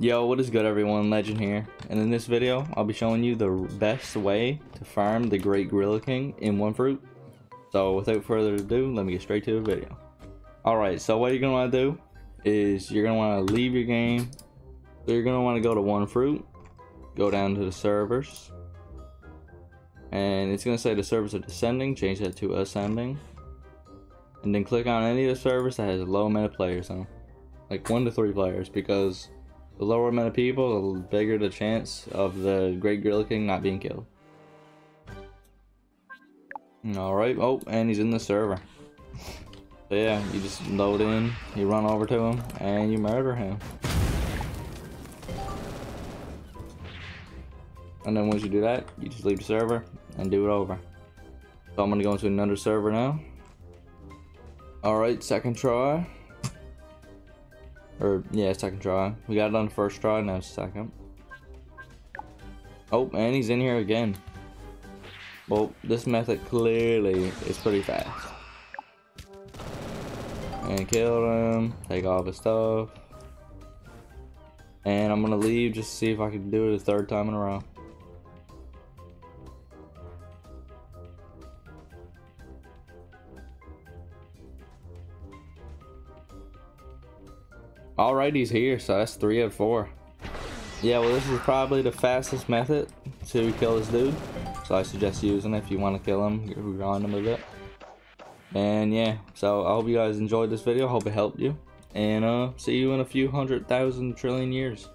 Yo, what is good everyone, Legend here, and in this video, I'll be showing you the best way to farm the Great Gorilla King in one fruit. So without further ado, let me get straight to the video. Alright, so what you're going to want to do is you're going to want to leave your game. So you're going to want to go to one fruit, go down to the servers, and it's going to say the servers are descending, change that to ascending. And then click on any of the servers that has a low amount of players on. Like one to three players because the lower amount of people, the bigger the chance of the Great Gorilla King not being killed. Alright, oh, and he's in the server. So yeah, you just load in, you run over to him, and you murder him. And then once you do that, you just leave the server and do it over. So I'm gonna go into another server now. Alright, second try. Or, yeah, second try. We got it on the first try, now second. Oh, and he's in here again. Well, this method clearly is pretty fast. And kill him, take all his stuff. And I'm gonna leave just to see if I can do it a third time in a row. Alright, he's here, so that's three of four. Yeah, well this is probably the fastest method to kill this dude. So I suggest using it if you want to kill him, grind him a bit. And yeah, so I hope you guys enjoyed this video, I hope it helped you. And uh, see you in a few hundred thousand trillion years.